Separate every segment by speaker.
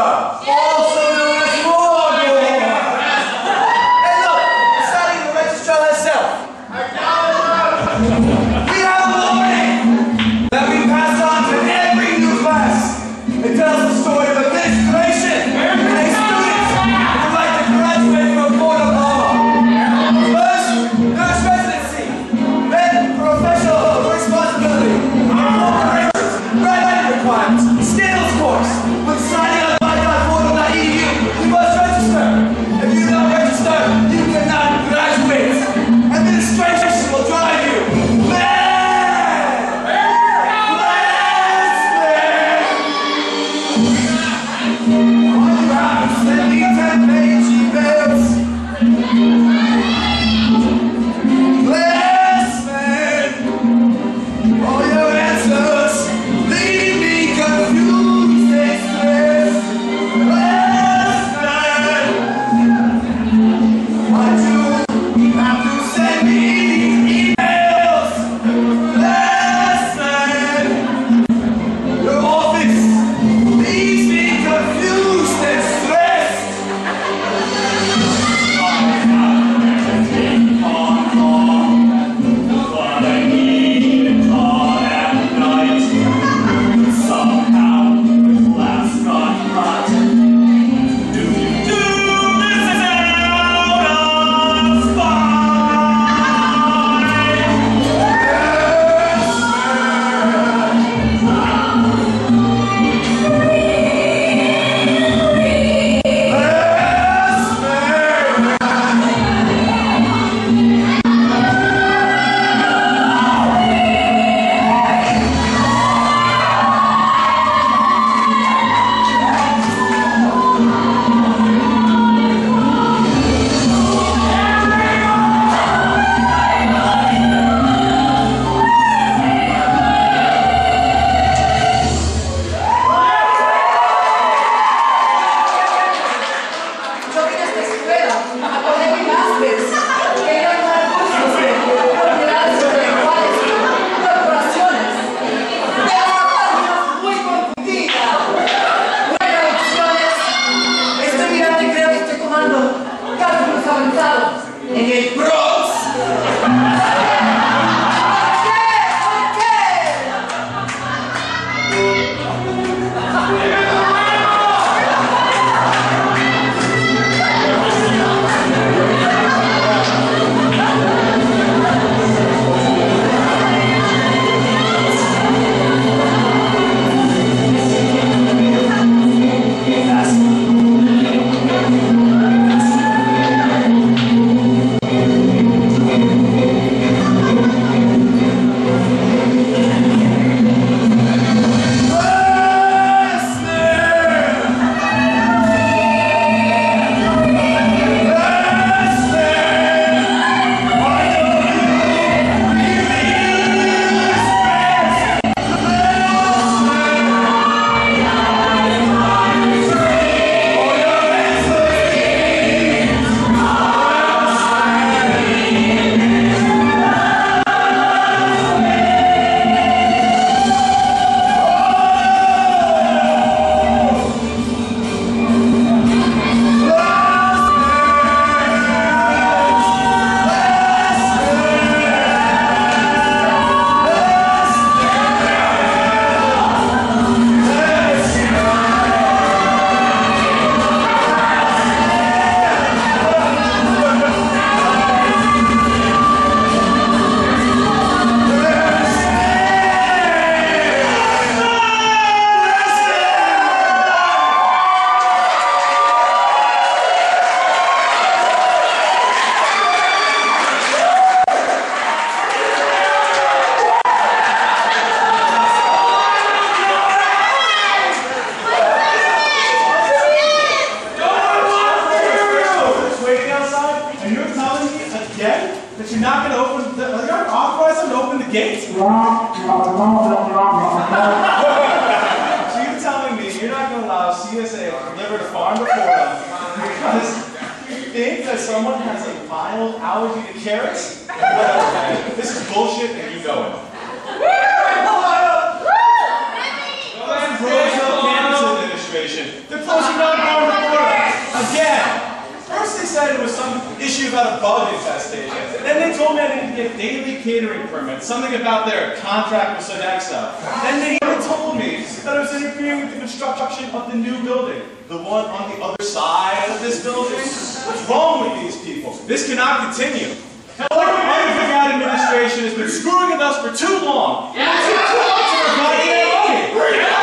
Speaker 1: God. dead, that you're not going to open the, you're not authorized to open the gates?
Speaker 2: so you're telling me you're not going to allow CSA or deliver to farm to Florida because you think that someone has a mild allergy to carrots? This is bullshit and you know it. They're closing down Florida again. First they said it was something about a bug infestation. Then they told me I to get daily catering permits, something about their contract with Sodexo. Then they even told me that I was interfering with the construction of the new building, the one on the other side of this building. What's wrong with these people? This cannot continue. The Undergrad administration has been screwing with us for too long. Yeah. Too our goddamn money.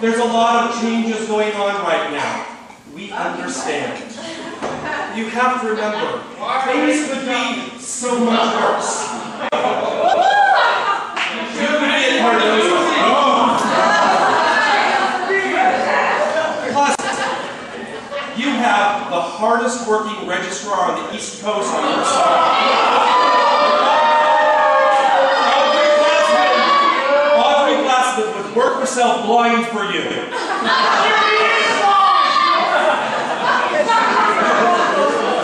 Speaker 2: There's a lot of changes going on right now. We understand. You have to remember, things could be so much worse. Plus, you have the hardest working registrar on the East Coast on your side. For you.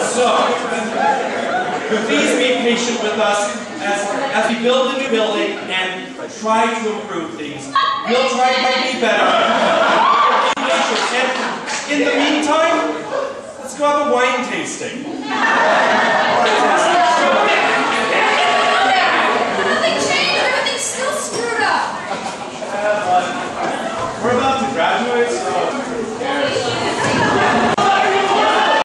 Speaker 2: So, please be patient with us as, as we build a new building and try to improve things. We'll try to be better. And in the meantime, let's go have a wine tasting.